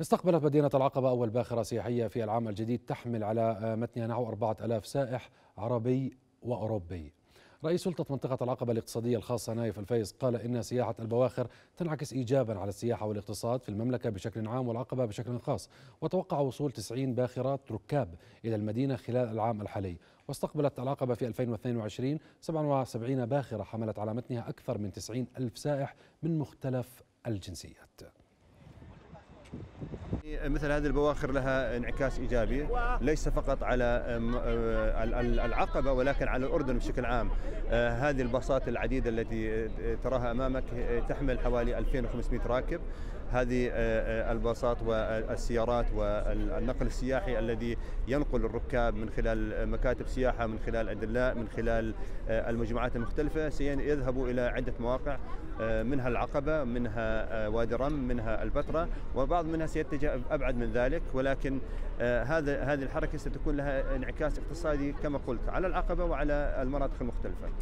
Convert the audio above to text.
استقبلت مدينة العقبة أول باخرة سياحية في العام الجديد تحمل على متنها نحو أربعة ألاف سائح عربي وأوروبي. رئيس سلطة منطقة العقبة الاقتصادية الخاصة نايف الفيز قال إن سياحة البواخر تنعكس إيجابا على السياحة والاقتصاد في المملكة بشكل عام والعقبة بشكل خاص وتوقع وصول 90 باخرة ركاب إلى المدينة خلال العام الحالي. واستقبلت العقبة في 2022 77 باخرة حملت على متنها أكثر من 90 ألف سائح من مختلف الجنسيات. مثل هذه البواخر لها انعكاس إيجابي ليس فقط على آه، العقبة ولكن على الأردن بشكل عام. آه، هذه الباصات العديدة التي تراها أمامك تحمل حوالي 2500 راكب. هذه آه، الباصات والسيارات والنقل السياحي الذي ينقل الركاب من خلال مكاتب سياحة من خلال أدلاء من خلال المجموعات المختلفة. سيذهبوا إلى عدة مواقع منها العقبة منها وادي رم منها البتراء وبعض منها سيتجه أبعد من ذلك. ولكن آه، هذا هذه الحركة ستكون لها انعكاس اقتصادي كما قلت على العقبة وعلى المناطق المختلفة.